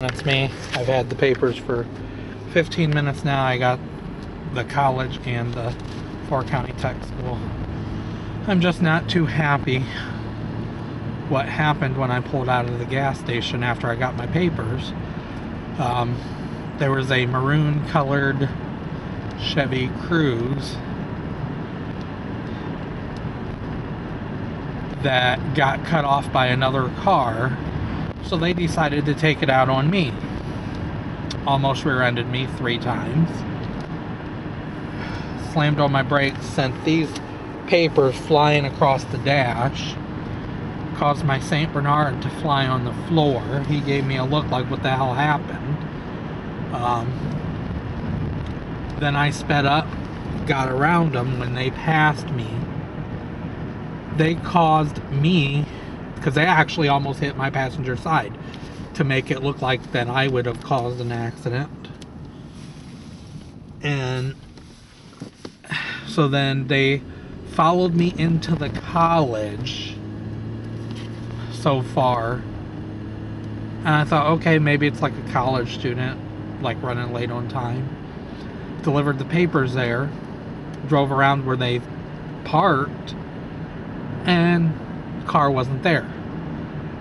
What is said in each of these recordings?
That's me. I've had the papers for 15 minutes now. I got the college and the Four County Tech School. I'm just not too happy what happened when I pulled out of the gas station after I got my papers. Um, there was a maroon colored Chevy Cruze that got cut off by another car so they decided to take it out on me. Almost rear-ended me three times. Slammed on my brakes, sent these papers flying across the dash. Caused my St. Bernard to fly on the floor. He gave me a look like what the hell happened. Um, then I sped up, got around them when they passed me. They caused me because they actually almost hit my passenger side to make it look like that I would have caused an accident. And so then they followed me into the college so far. And I thought, okay, maybe it's like a college student, like running late on time. Delivered the papers there, drove around where they parked, and car wasn't there.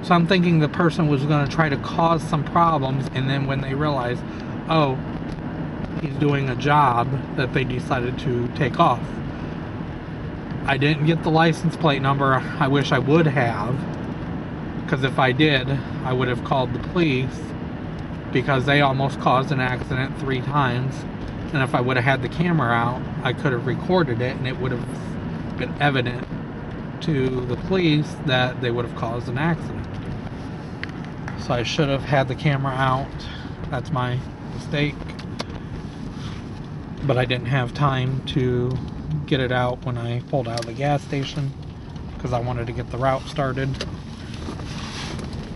So I'm thinking the person was going to try to cause some problems, and then when they realized, oh, he's doing a job, that they decided to take off. I didn't get the license plate number. I wish I would have, because if I did, I would have called the police because they almost caused an accident three times. And if I would have had the camera out, I could have recorded it and it would have been evident to the police that they would have caused an accident. So I should have had the camera out. That's my mistake. But I didn't have time to get it out when I pulled out of the gas station because I wanted to get the route started.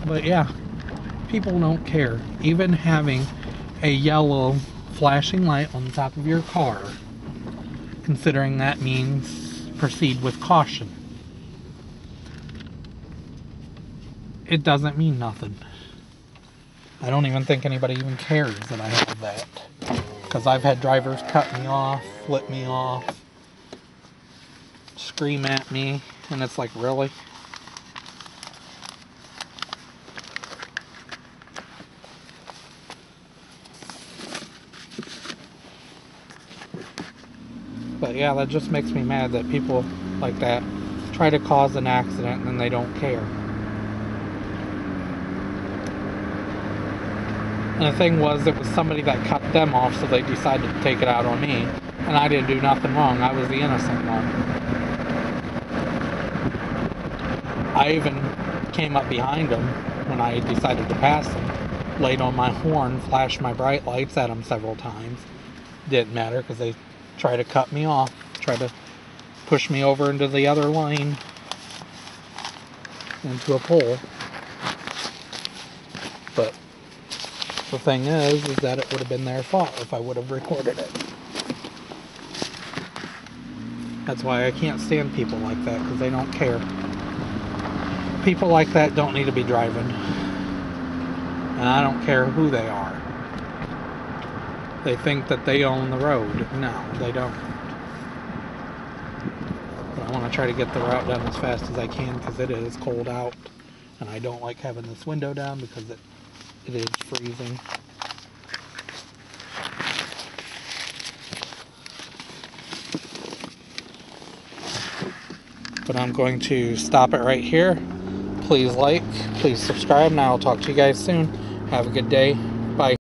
But yeah, people don't care. Even having a yellow flashing light on the top of your car, considering that means proceed with caution. It doesn't mean nothing. I don't even think anybody even cares that I have that. Because I've had drivers cut me off, flip me off, scream at me, and it's like, really? But yeah, that just makes me mad that people like that try to cause an accident and then they don't care. And the thing was, it was somebody that cut them off, so they decided to take it out on me. And I didn't do nothing wrong. I was the innocent one. I even came up behind them when I decided to pass them. Laid on my horn, flashed my bright lights at them several times. Didn't matter because they tried to cut me off, tried to push me over into the other lane, into a pole. But the thing is, is that it would have been their fault if I would have recorded it. That's why I can't stand people like that, because they don't care. People like that don't need to be driving. And I don't care who they are. They think that they own the road. No, they don't. But I want to try to get the route done as fast as I can, because it is cold out. And I don't like having this window down, because it it is freezing. But I'm going to stop it right here. Please like, please subscribe, and I'll talk to you guys soon. Have a good day. Bye.